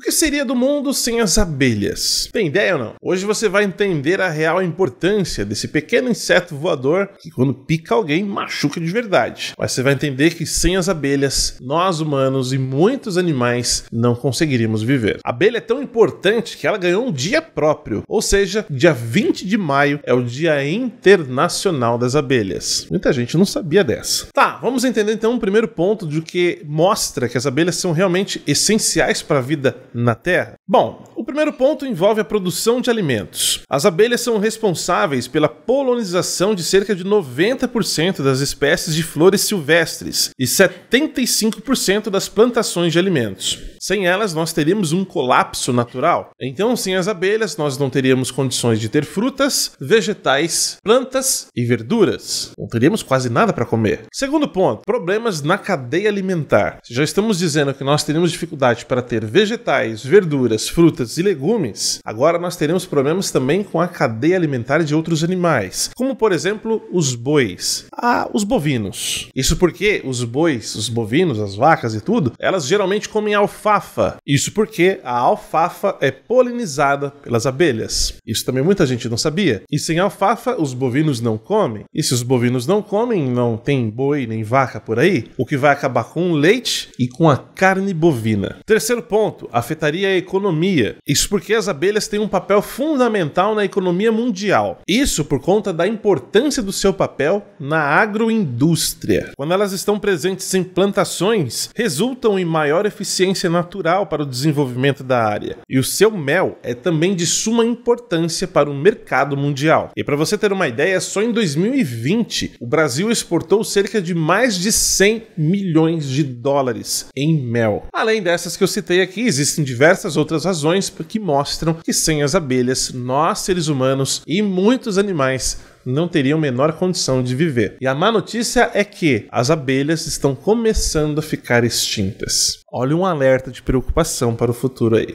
O que seria do mundo sem as abelhas? Tem ideia ou não? Hoje você vai entender a real importância desse pequeno inseto voador que, quando pica alguém, machuca de verdade. Mas você vai entender que sem as abelhas, nós humanos e muitos animais não conseguiríamos viver. A abelha é tão importante que ela ganhou um dia próprio, ou seja, dia 20 de maio é o Dia Internacional das Abelhas. Muita gente não sabia dessa. Tá, vamos entender então o primeiro ponto de que mostra que as abelhas são realmente essenciais para a vida na Terra. Bom, primeiro ponto envolve a produção de alimentos. As abelhas são responsáveis pela polinização de cerca de 90% das espécies de flores silvestres e 75% das plantações de alimentos. Sem elas, nós teríamos um colapso natural. Então, sem as abelhas, nós não teríamos condições de ter frutas, vegetais, plantas e verduras. Não teríamos quase nada para comer. Segundo ponto, problemas na cadeia alimentar. Já estamos dizendo que nós teríamos dificuldade para ter vegetais, verduras, frutas e legumes, agora nós teremos problemas também com a cadeia alimentar de outros animais, como por exemplo os bois, ah, os bovinos. Isso porque os bois, os bovinos, as vacas e tudo, elas geralmente comem alfafa. Isso porque a alfafa é polinizada pelas abelhas. Isso também muita gente não sabia. E sem alfafa, os bovinos não comem. E se os bovinos não comem, não tem boi nem vaca por aí, o que vai acabar com o leite e com a carne bovina. Terceiro ponto, afetaria a economia. Isso porque as abelhas têm um papel fundamental na economia mundial. Isso por conta da importância do seu papel na agroindústria. Quando elas estão presentes em plantações, resultam em maior eficiência na natural para o desenvolvimento da área. E o seu mel é também de suma importância para o mercado mundial. E para você ter uma ideia, só em 2020 o Brasil exportou cerca de mais de 100 milhões de dólares em mel. Além dessas que eu citei aqui, existem diversas outras razões que mostram que sem as abelhas, nós seres humanos e muitos animais não teriam menor condição de viver. E a má notícia é que as abelhas estão começando a ficar extintas. Olha um alerta de preocupação para o futuro aí.